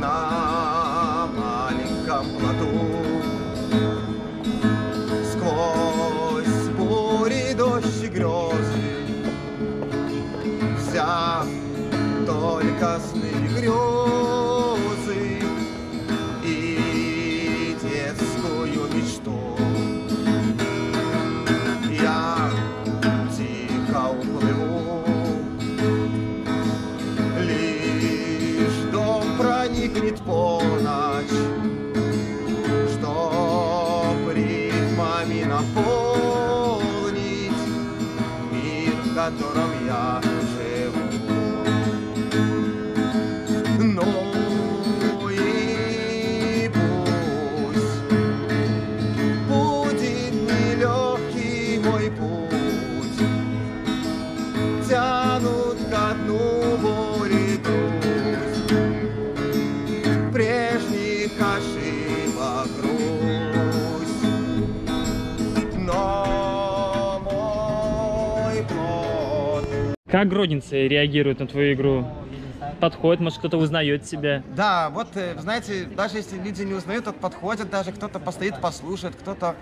на маленьком плоту. Сквозь бури, дождь и грезы, только сны и грезы котором я живу. Ну и пусть будет нелегкий мой путь, Тянут ко дну Как гродненцы реагируют на твою игру? Подходит, может кто-то узнает тебя? Да, вот, э, знаете, даже если люди не узнают, то подходят, даже кто-то постоит, послушает, кто-то,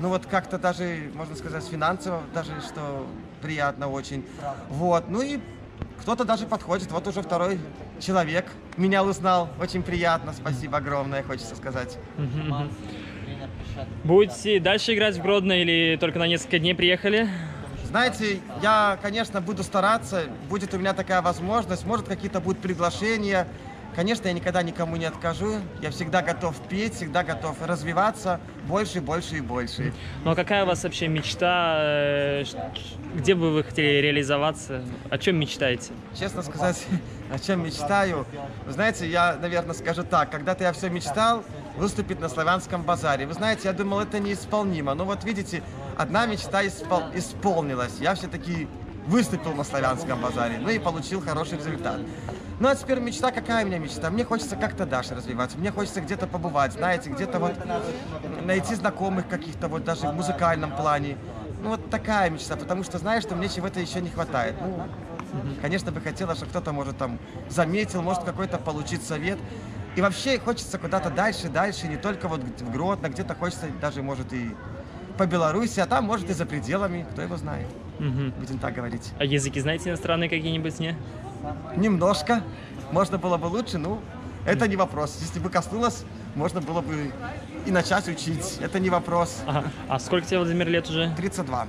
ну вот как-то даже, можно сказать, финансово, даже что приятно очень. Вот, ну и кто-то даже подходит, вот уже второй человек меня узнал, очень приятно, спасибо огромное, хочется сказать. Будете дальше играть в Гродно или только на несколько дней приехали? Знаете, я, конечно, буду стараться, будет у меня такая возможность, может, какие-то будут приглашения. Конечно, я никогда никому не откажу, я всегда готов петь, всегда готов развиваться больше, больше и больше. Ну а какая у вас вообще мечта? э, Где бы вы хотели реализоваться? О чем мечтаете? Честно сказать, о чем мечтаю? Знаете, я, наверное, скажу так. Когда-то я все мечтал выступить на славянском базаре. Вы знаете, я думал, это неисполнимо. Но вот видите, одна мечта испол- исполнилась. Я все-таки выступил на славянском базаре. Ну и получил хороший результат. Ну а теперь мечта, какая у меня мечта? Мне хочется как-то дальше развиваться. Мне хочется где-то побывать, знаете, где-то вот найти знакомых каких-то вот даже в музыкальном плане. Ну вот такая мечта, потому что знаешь, что мне чего-то еще не хватает. Ну, Конечно, бы хотелось, чтобы кто-то, может, там заметил, может, какой-то получить совет. И вообще хочется куда-то дальше, дальше, не только вот в Гродно, где-то хочется даже, может, и по Беларуси, а там, может, и за пределами, кто его знает, Мгм. будем так говорить. А языки знаете иностранные какие-нибудь, не? Немножко, можно было бы лучше, ну, это не вопрос. Если бы коснулось, можно было бы и начать учить, это не вопрос. Ага. А сколько тебе, Владимир, лет уже? 32.